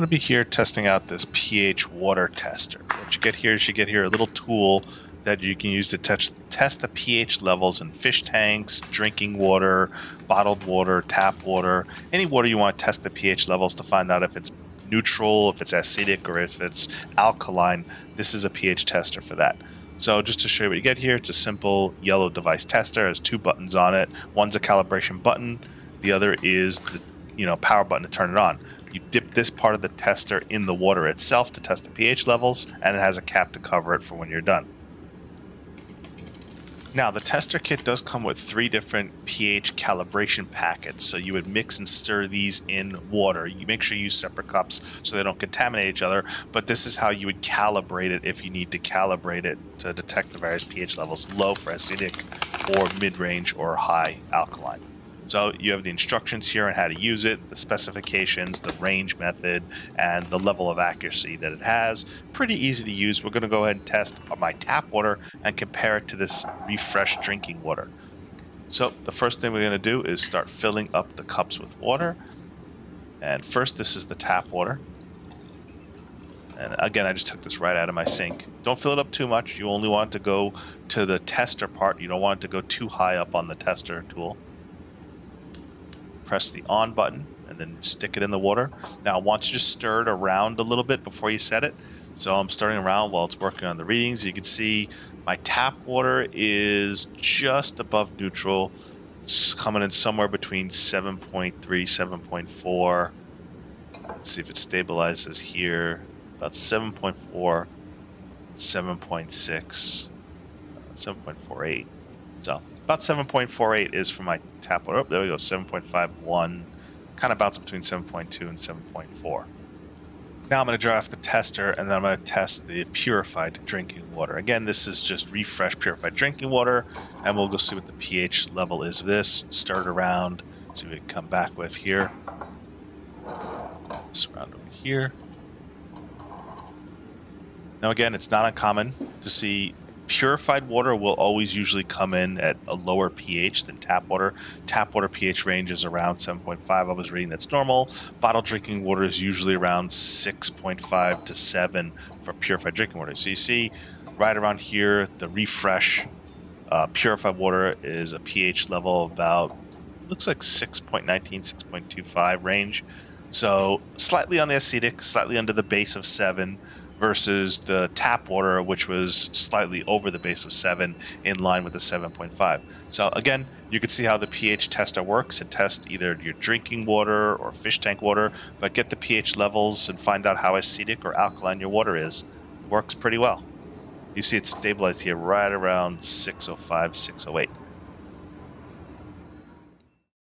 going to be here testing out this pH water tester. What you get here is you get here a little tool that you can use to test, test the pH levels in fish tanks, drinking water, bottled water, tap water, any water you want to test the pH levels to find out if it's neutral, if it's acidic, or if it's alkaline. This is a pH tester for that. So just to show you what you get here, it's a simple yellow device tester. It has two buttons on it. One's a calibration button. The other is the you know power button to turn it on. You dip this part of the tester in the water itself to test the pH levels, and it has a cap to cover it for when you're done. Now, the tester kit does come with three different pH calibration packets. So you would mix and stir these in water. You make sure you use separate cups so they don't contaminate each other. But this is how you would calibrate it if you need to calibrate it to detect the various pH levels low for acidic or mid-range or high alkaline. So you have the instructions here on how to use it, the specifications, the range method, and the level of accuracy that it has. Pretty easy to use. We're going to go ahead and test my tap water and compare it to this refreshed drinking water. So the first thing we're going to do is start filling up the cups with water. And first, this is the tap water. And again, I just took this right out of my sink. Don't fill it up too much. You only want to go to the tester part. You don't want it to go too high up on the tester tool press the on button and then stick it in the water. Now, I want you to stir it around a little bit before you set it. So I'm stirring around while it's working on the readings. You can see my tap water is just above neutral. It's coming in somewhere between 7.3, 7.4. Let's see if it stabilizes here. About 7.4, 7.6, 7.48. So about 7.48 is for my tap water. Oh, there we go, 7.51. Kind of bounce between 7.2 and 7.4. Now I'm going to draw off the tester, and then I'm going to test the purified drinking water. Again, this is just refresh purified drinking water, and we'll go see what the pH level is of this. Stir it around, see what we can come back with here. This around over here. Now again, it's not uncommon to see purified water will always usually come in at a lower pH than tap water. Tap water pH range is around 7.5. I was reading that's normal. Bottled drinking water is usually around 6.5 to 7 for purified drinking water. So you see right around here, the refresh uh, purified water is a pH level about, looks like 6.19, 6.25 range. So slightly on the acidic, slightly under the base of 7 versus the tap water, which was slightly over the base of 7, in line with the 7.5. So again, you can see how the pH tester works. It test either your drinking water or fish tank water, but get the pH levels and find out how acidic or alkaline your water is. It works pretty well. You see it's stabilized here right around 605, 608.